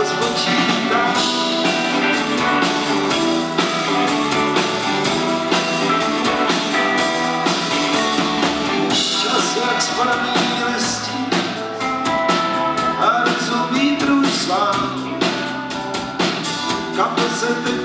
to spočítá. Čas jak spadaný listí a rozumí druž svám. Kam se ty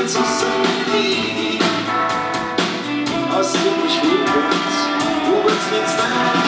wir zusammen nie. Hast du mich, Rubens, Rubens, jetzt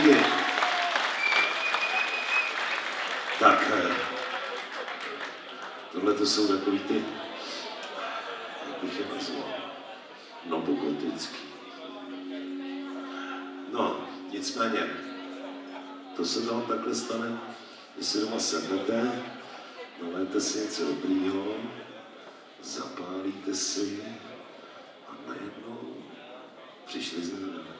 třídě. Tak, eh, tohle to jsou takový ty, jak bych je nazval, novogotický. No, nicméně, to se vám takhle stane, když se doma sednete, naléte si něco dobrýho, zapálíte si a najednou přišli jsme na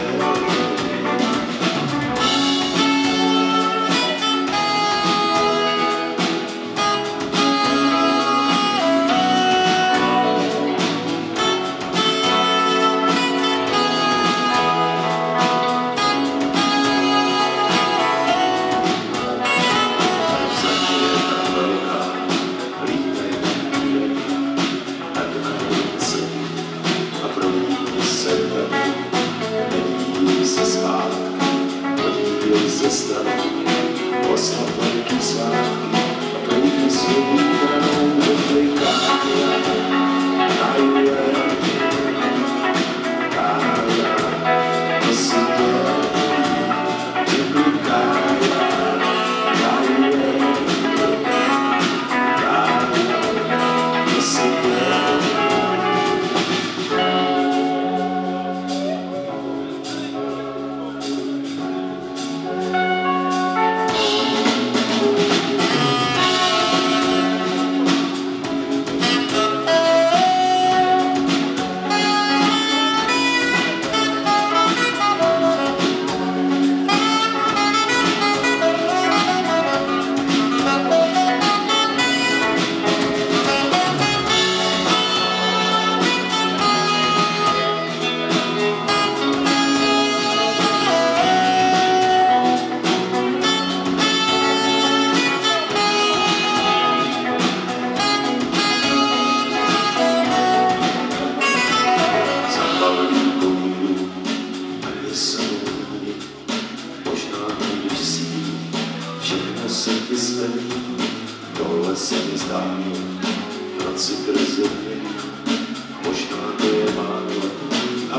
system.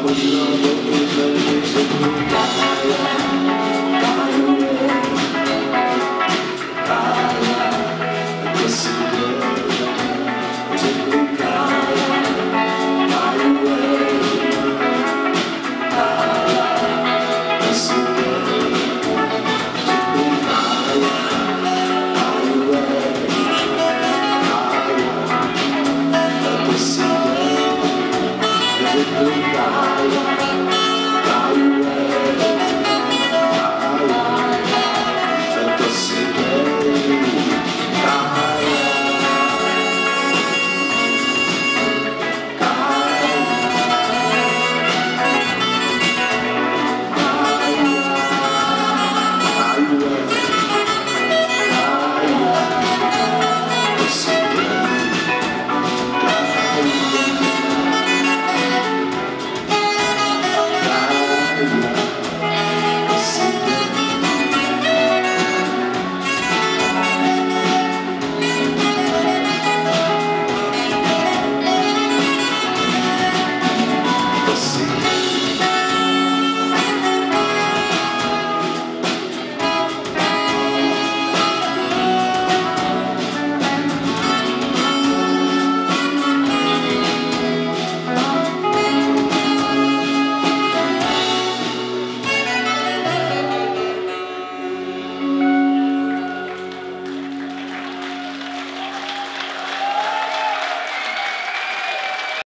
was